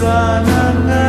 sana nga